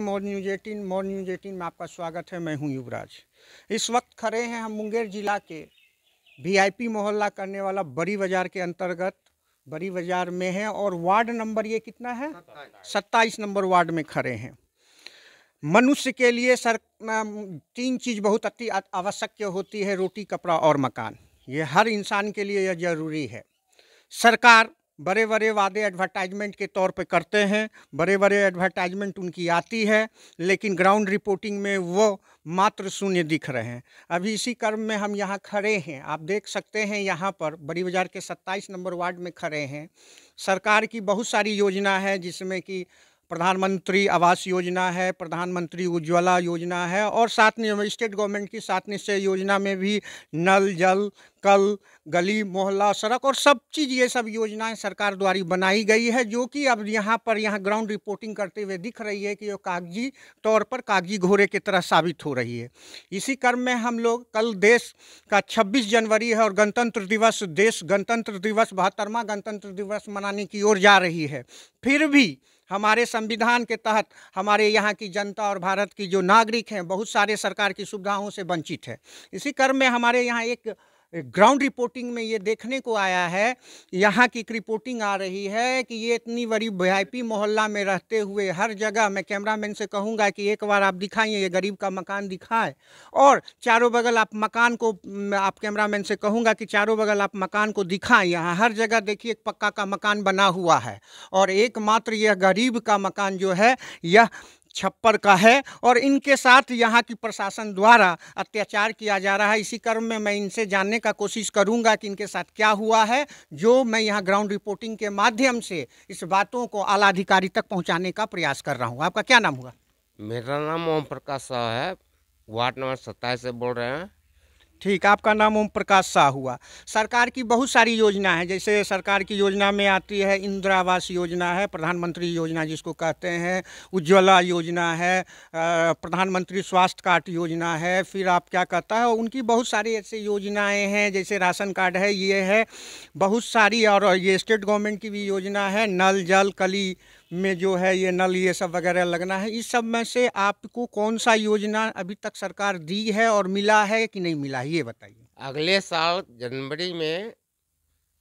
More news eighteen more news eighteen में आपका स्वागत है। मैं हूँ युवराज। इस वक्त खड़े हैं हम मुंगेर जिला के वीआईपी मोहल्ला करने वाला बड़ी बाज़ार के अंतर्गत। बड़ी बाज़ार में है और वार्ड नंबर ये कितना है? सत्ताईस नंबर वार्ड में खड़े हैं। मनुष्य के लिए सर तीन चीज़ बहुत अति आवश्यक होती है, रोटी, कपड़ा और मकान। ये हर इंसान के लिए यह ज़रूरी है। सरकार बड़े बड़े वादे एडवर्टाइजमेंट के तौर पे करते हैं। बड़े बड़े एडवर्टाइजमेंट उनकी आती है, लेकिन ग्राउंड रिपोर्टिंग में वो मात्र शून्य दिख रहे हैं। अभी इसी क्रम में हम यहाँ खड़े हैं। आप देख सकते हैं यहाँ पर बड़ी बाज़ार के 27 नंबर वार्ड में खड़े हैं। सरकार की बहुत सारी योजना है, जिसमें कि प्रधानमंत्री आवास योजना है, प्रधानमंत्री उज्ज्वला योजना है और साथ में स्टेट गवर्नमेंट की सात निश्चय योजना में भी नल, जल, कल, गली, मोहल्ला, सड़क और सब चीज़ ये सब योजनाएँ सरकार द्वारा बनाई गई है, जो कि अब यहाँ पर यहाँ ग्राउंड रिपोर्टिंग करते हुए दिख रही है कि वो कागज़ी तौर पर कागज़ी घोड़े की तरह साबित हो रही है। इसी क्रम में हम लोग कल देश का 26 जनवरी है और गणतंत्र दिवस, देश गणतंत्र दिवस, बहत्तरवा गणतंत्र दिवस मनाने की ओर जा रही है। फिर भी हमारे संविधान के तहत हमारे यहाँ की जनता और भारत की जो नागरिक हैं, बहुत सारे सरकार की सुविधाओं से वंचित है। इसी क्रम में हमारे यहाँ एक ग्राउंड रिपोर्टिंग में ये देखने को आया है, यहाँ की एक रिपोर्टिंग आ रही है कि ये इतनी बड़ी वी मोहल्ला में रहते हुए हर जगह मैं कैमरामैन से कहूँगा कि एक बार आप दिखाइए, ये गरीब का मकान दिखाए। और चारों बगल आप मकान को आप कैमरामैन से कहूँगा कि चारों बगल आप मकान को दिखाएँ। यहाँ हर जगह देखिए एक पक्का का मकान बना हुआ है। और एकमात्र यह गरीब का मकान जो है, यह छप्पर का है और इनके साथ यहाँ की प्रशासन द्वारा अत्याचार किया जा रहा है। इसी क्रम में मैं इनसे जानने का कोशिश करूँगा कि इनके साथ क्या हुआ है, जो मैं यहाँ ग्राउंड रिपोर्टिंग के माध्यम से इस बातों को आला अधिकारी तक पहुँचाने का प्रयास कर रहा हूँ। आपका क्या नाम हुआ? मेरा नाम ओम प्रकाश शाह है। वार्ड नंबर सत्ताईस से बोल रहे हैं। ठीक, आपका नाम ओम प्रकाश शाह हुआ। सरकार की बहुत सारी योजना है, जैसे सरकार की योजना में आती है इंदिरा आवास योजना है, प्रधानमंत्री योजना जिसको कहते हैं, उज्ज्वला योजना है प्रधानमंत्री स्वास्थ्य कार्ड योजना है, फिर आप क्या कहता है, उनकी बहुत सारी ऐसी योजनाएँ हैं, जैसे राशन कार्ड है, ये है, बहुत सारी और ये स्टेट गवर्नमेंट की भी योजना है, नल, जल, कली में जो है ये नल ये सब वगैरह लगना है। इस सब में से आपको कौन सा योजना अभी तक सरकार दी है और मिला है कि नहीं मिला है ये बताइए। अगले साल जनवरी में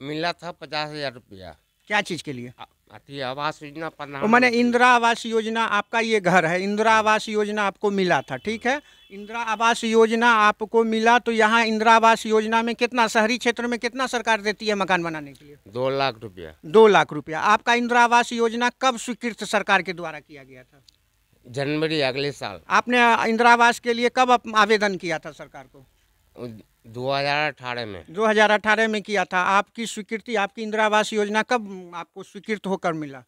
मिला था पचास हज़ार रुपया। क्या चीज़ के लिए? आवास योजना तो मैंने इंदिरा आवास योजना आपका ये घर है। इंदिरा आवास योजना आपको मिला था ठीक है? इंदिरा आवास योजना आपको मिला तो यहाँ इंदिरा आवास योजना में कितना शहरी क्षेत्र में कितना सरकार देती है मकान बनाने के लिए? दो लाख रुपया। दो लाख रुपया। आपका इंदिरा आवास योजना कब स्वीकृत सरकार के द्वारा किया गया था? जनवरी अगले साल। आपने इंदिरा आवास के लिए कब आवेदन किया था सरकार को? 2018 में। 2018 में किया था। आपकी स्वीकृति आपकी इंदिरा आवास योजना कब आपको स्वीकृत होकर मिला?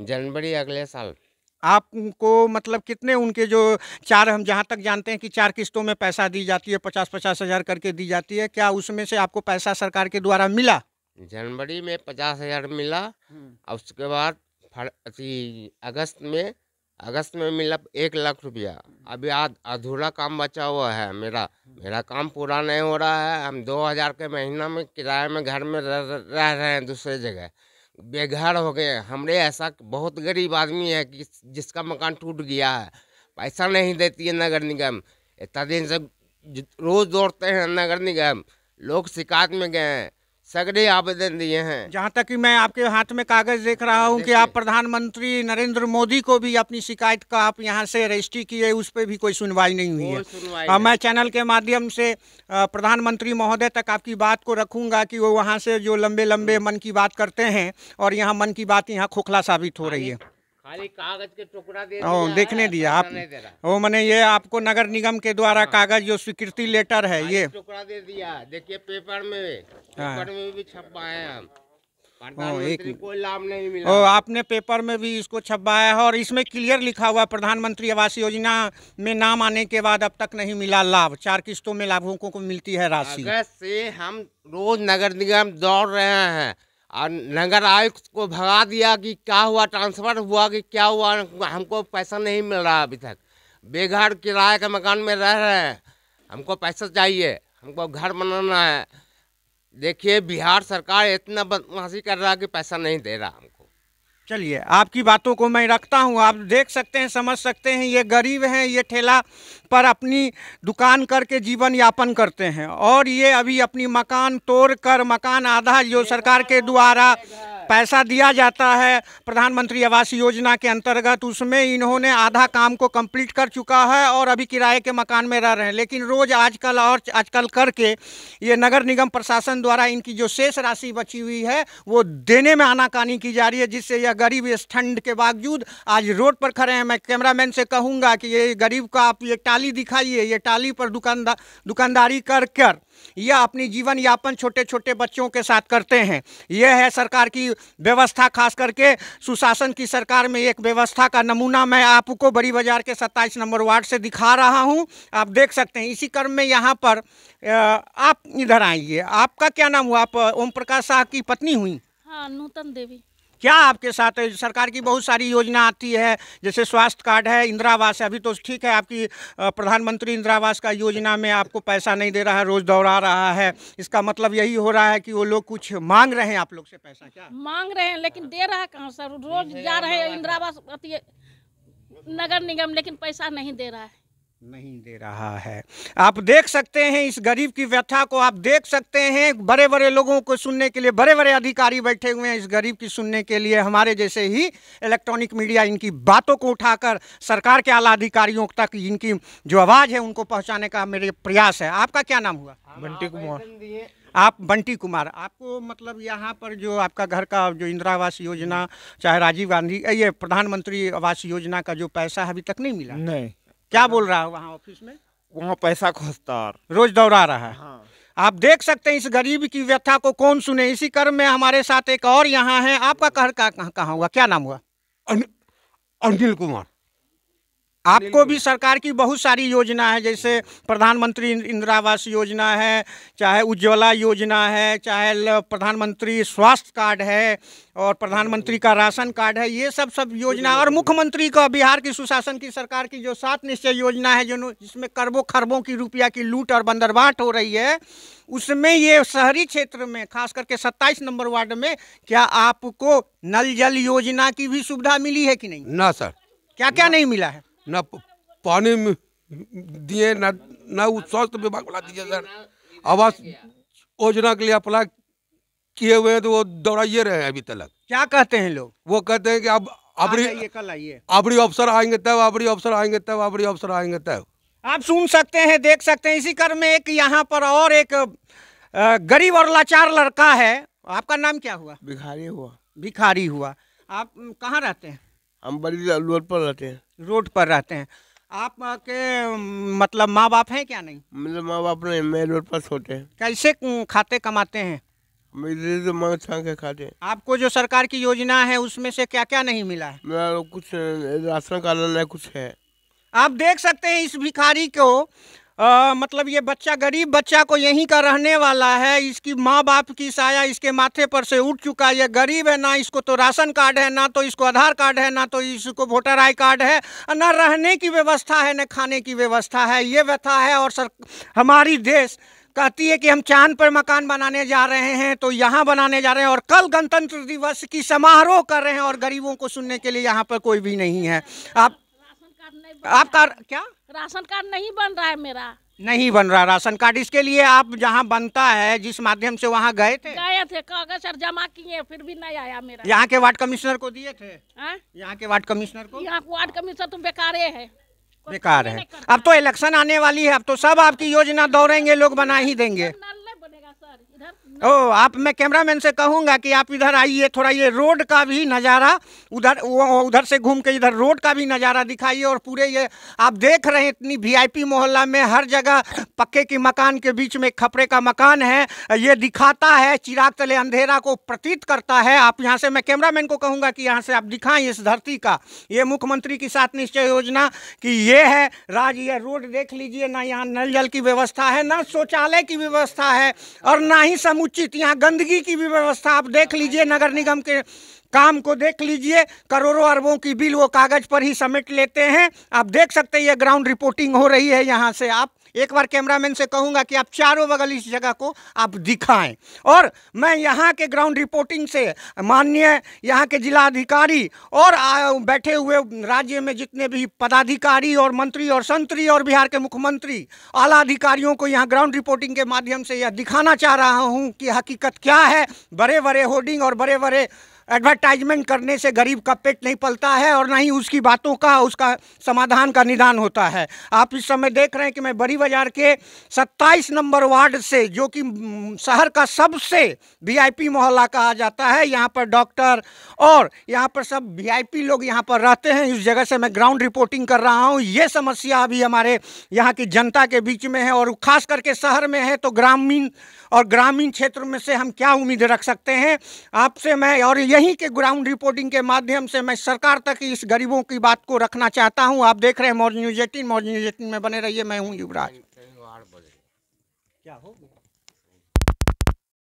जनवरी अगले साल। आपको मतलब कितने उनके जो चार हम जहाँ तक जानते हैं कि चार किस्तों में पैसा दी जाती है पचास पचास हज़ार करके दी जाती है क्या उसमें से आपको पैसा सरकार के द्वारा मिला? जनवरी में पचास हज़ार मिला हम्म। और उसके बाद अगस्त में अगस्त में मिला एक लाख रुपया। अभी आज अधूरा काम बचा हुआ है मेरा। मेरा काम पूरा नहीं हो रहा है। हम दो हज़ार के महीना में किराए में घर में रह, रह रहे हैं दूसरे जगह। बेघर हो गए। हमरे ऐसा बहुत गरीब आदमी है कि जिसका मकान टूट गया है। पैसा नहीं देती है नगर निगम। इतना दिन से रोज़ दौड़ते हैं नगर निगम। लोग शिकायत में गए हैं। सगड़े आवेदन दिए हैं। जहाँ तक कि मैं आपके हाथ में कागज़ देख रहा हूँ कि आप प्रधानमंत्री नरेंद्र मोदी को भी अपनी शिकायत का आप यहाँ से रजिस्ट्री किए उस पर भी कोई सुनवाई नहीं हुई है। आ, मैं चैनल के माध्यम से प्रधानमंत्री महोदय तक आपकी बात को रखूँगा कि वो वहाँ से जो लंबे लंबे मन की बात करते हैं और यहाँ मन की बात यहाँ खोखला साबित हो रही है। खाली कागज़ के टुकड़ा दे देखने दिया आप। वो मैंने ये आपको नगर निगम के द्वारा हाँ। कागज़ जो स्वीकृति लेटर है ये। टुकड़ा दे दिया। देखिए पेपर में हाँ। पेपर में भी छपवाए हम। कोई लाभ नहीं मिला। ओ आपने पेपर में भी इसको छपवाया है और इसमें क्लियर लिखा हुआ प्रधानमंत्री आवास योजना में नाम आने के बाद अब तक नहीं मिला लाभ। चार किस्तों में लाभुकों को मिलती है राशि। से हम रोज नगर निगम दौड़ रहे हैं और नगर आयुक्त को भगा दिया कि क्या हुआ, ट्रांसफ़र हुआ कि क्या हुआ, हमको पैसा नहीं मिल रहा अभी तक। बेघर किराए के मकान में रह रहे हैं। हमको पैसा चाहिए, हमको घर बनाना है। देखिए, बिहार सरकार इतना बदमाशी कर रहा है कि पैसा नहीं दे रहा हमको। चलिए आपकी बातों को मैं रखता हूँ। आप देख सकते हैं समझ सकते हैं ये गरीब हैं ये ठेला पर अपनी दुकान करके जीवन यापन करते हैं। और ये अभी अपनी मकान तोड़ कर मकान आधा जो सरकार के द्वारा पैसा दिया जाता है प्रधानमंत्री आवास योजना के अंतर्गत। उसमें इन्होंने आधा काम को कंप्लीट कर चुका है और अभी किराए के मकान में रह रहे हैं। लेकिन रोज़ आजकल और आजकल करके ये नगर निगम प्रशासन द्वारा इनकी जो शेष राशि बची हुई है, वो देने में आनाकानी की जा रही है, जिससे यह गरीब इस ठंड के बावजूद आज रोड पर खड़े हैं। मैं कैमरामैन से कहूँगा कि ये गरीब का आप ये टाली दिखाइए, ये टाली पर दुकानदार दुकानदारी कर कर यह अपनी जीवन यापन छोटे छोटे बच्चों के साथ करते हैं। यह है सरकार की व्यवस्था, खास करके सुशासन की सरकार में एक व्यवस्था का नमूना मैं आपको बड़ी बाज़ार के 27 नंबर वार्ड से दिखा रहा हूँ। आप देख सकते हैं, इसी क्रम में यहाँ पर आप इधर आइए। आपका क्या नाम हुआ? आप ओम प्रकाश शाह की पत्नी हुई? हाँ नूतन देवी। क्या आपके साथ है? सरकार की बहुत सारी योजना आती है जैसे स्वास्थ्य कार्ड है इंदिरा आवास है अभी तो ठीक है आपकी प्रधानमंत्री इंदिरा आवास का योजना में आपको पैसा नहीं दे रहा है रोज दौड़ा रहा है। इसका मतलब यही हो रहा है कि वो लोग कुछ मांग रहे हैं आप लोग से पैसा क्या? मांग रहे हैं लेकिन दे रहा है कहाँ सर रोज जा रहे हैं इंदिरा आवास अति नगर निगम लेकिन पैसा नहीं दे रहा है। नहीं दे रहा है। आप देख सकते हैं इस गरीब की व्यथा को आप देख सकते हैं बड़े बड़े लोगों को सुनने के लिए बड़े बड़े अधिकारी बैठे हुए हैं इस गरीब की सुनने के लिए। हमारे जैसे ही इलेक्ट्रॉनिक मीडिया इनकी बातों को उठाकर सरकार के आला अधिकारियों तक इनकी जो आवाज़ है उनको पहुँचाने का मेरे प्रयास है। आपका क्या नाम हुआ? बंटी कुमार। आप बंटी कुमार आपको मतलब यहाँ पर जो आपका घर का जो इंदिरा आवास योजना चाहे राजीव गांधी ये प्रधानमंत्री आवास योजना का जो पैसा है अभी तक नहीं मिला? नहीं। क्या बोल रहा है वहाँ ऑफ़िस में? वहाँ पैसा खोजता रोज दौड़ा रहा है। हाँ। आप देख सकते हैं इस गरीब की व्यथा को कौन सुने। इसी क्रम में हमारे साथ एक और यहाँ है। आपका घर का कहाँ कहाँ हुआ? क्या नाम हुआ? अन, अनिल कुमार। आपको भी सरकार की बहुत सारी योजना है जैसे प्रधानमंत्री इंदिरा आवास योजना है चाहे उज्ज्वला योजना है चाहे प्रधानमंत्री स्वास्थ्य कार्ड है और प्रधानमंत्री का राशन कार्ड है ये सब सब योजना और मुख्यमंत्री का बिहार की सुशासन की सरकार की जो सात निश्चय योजना है जो जिसमें करोड़ों खरबों की रुपया की लूट और बंदरबाट हो रही है उसमें ये शहरी क्षेत्र में खास करके 27 नंबर वार्ड में क्या आपको नल जल योजना की भी सुविधा मिली है कि नहीं? ना सर। क्या क्या नहीं मिला है? ना पानी में दिए ना ना वो स्वास्थ्य विभाग वाला दिए सर। आवास योजना के लिए अप्लाई किए हुए हैं तो वो दौड़ाइए रहे हैं अभी तक क्या कहते हैं लोग? वो कहते हैं कि अब अबरी कल आइए। अबरी अफसर आएँगे तब अबरी अफसर आएँगे तब अबरी अफसर आएँगे तब। आप सुन सकते हैं देख सकते हैं। इसी क्रम में एक यहाँ पर और एक गरीब और लाचार लड़का है। आपका नाम क्या हुआ? भिखारी हुआ। भिखारी हुआ। आप कहाँ रहते हैं? हम बड़ी रोड पर रहते हैं। रोड पर रहते हैं। आप के मतलब माँ बाप हैं क्या नहीं? मेरे माँ बाप ने मैं रोड पर सोते हैं। कैसे खाते कमाते हैं? इधर से मांग छांग के खाते हैं। आपको जो सरकार की योजना है उसमें से क्या क्या नहीं मिला है? मेरा कुछ राशन कार्ड नहीं कुछ है। आप देख सकते हैं इस भिखारी को आ, मतलब ये बच्चा गरीब बच्चा को यहीं का रहने वाला है इसकी माँ बाप की साया इसके माथे पर से उठ चुका है ये गरीब है ना इसको तो राशन कार्ड है ना तो इसको आधार कार्ड है ना तो इसको वोटर आई कार्ड है ना रहने की व्यवस्था है ना खाने की व्यवस्था है ये व्यथा है और सर हमारी देश कहती है कि हम चाँद पर मकान बनाने जा रहे हैं तो यहाँ बनाने जा रहे हैं और कल गणतंत्र दिवस की समारोह कर रहे हैं और गरीबों को सुनने के लिए यहाँ पर कोई भी नहीं है। आप राशन कार्ड नहीं बन आपका क्या? राशन कार्ड नहीं बन रहा है मेरा। नहीं बन रहा राशन कार्ड। इसके लिए आप जहाँ बनता है जिस माध्यम से वहाँ गए थे? गए थे कागज़ सर जमा किए फिर भी नहीं आया मेरा। यहाँ के वार्ड कमिश्नर को दिए थे? हाँ? यहाँ के वार्ड कमिश्नर को? यहाँ वार्ड कमिश्नर तो बेकारे है। बेकार है। अब तो इलेक्शन आने वाली है अब तो सब आपकी योजना दौड़ेंगे लोग बना ही देंगे। ओ, आप, मैं कैमरामैन से कहूँगा कि आप इधर आइए, थोड़ा ये रोड का भी नज़ारा उधर उधर से घूम के इधर रोड का भी नज़ारा दिखाइए और पूरे ये, आप देख रहे हैं इतनी वीआईपी मोहल्ला में, हर जगह पक्के की मकान के बीच में खपरे का मकान है, ये दिखाता है, चिराग तले अंधेरा को प्रतीत करता है। आप यहाँ से, मैं कैमरामैन को कहूँगा कि यहाँ से आप दिखाएँ इस धरती का। ये मुख्यमंत्री की सात निश्चय योजना कि ये है, राज, ये रोड देख लीजिए, ना यहाँ नल जल की व्यवस्था है, ना शौचालय की व्यवस्था है। और ना ही समुचित, यहाँ गंदगी की भी व्यवस्था आप देख लीजिए, नगर निगम के काम को देख लीजिए, करोड़ों अरबों की बिल वो कागज़ पर ही समेट लेते हैं। आप देख सकते हैं, ये ग्राउंड रिपोर्टिंग हो रही है यहाँ से, आप एक बार कैमरामैन से कहूँगा कि आप चारों बगल इस जगह को आप दिखाएँ। और मैं यहाँ के ग्राउंड रिपोर्टिंग से माननीय यहाँ के जिलाधिकारी और बैठे हुए राज्य में जितने भी पदाधिकारी और मंत्री और संतरी और बिहार के मुख्यमंत्री, आला अधिकारियों को यहाँ ग्राउंड रिपोर्टिंग के माध्यम से यह दिखाना चाह रहा हूँ कि हकीकत क्या है। बड़े बड़े होर्डिंग और बड़े बड़े एडवर्टाइजमेंट करने से गरीब का पेट नहीं पलता है और ना ही उसकी बातों का, उसका समाधान का निदान होता है। आप इस समय देख रहे हैं कि मैं बड़ी बाज़ार के 27 नंबर वार्ड से, जो कि शहर का सबसे वीआईपी मोहल्ला कहा जाता है, यहाँ पर डॉक्टर और यहाँ पर सब वीआईपी लोग यहाँ पर रहते हैं। इस जगह से मैं ग्राउंड रिपोर्टिंग कर रहा हूँ। ये समस्या अभी हमारे यहाँ की जनता के बीच में है और खास करके शहर में है तो ग्रामीण और ग्रामीण क्षेत्र में से हम क्या उम्मीद रख सकते हैं? आपसे मैं और यहीं के ग्राउंड रिपोर्टिंग के माध्यम से मैं सरकार तक इस गरीबों की बात को रखना चाहता हूँ। आप देख रहे हैं Mauj news eighteen, Mauj news eighteen में बने रहिए। मैं हूँ युवराज। क्या हो